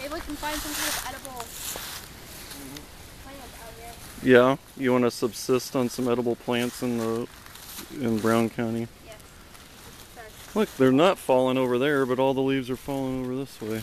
Maybe we can find some kind of edible plant out here. Yeah, you want to subsist on some edible plants in the in Brown County. Yes. Look, they're not falling over there, but all the leaves are falling over this way.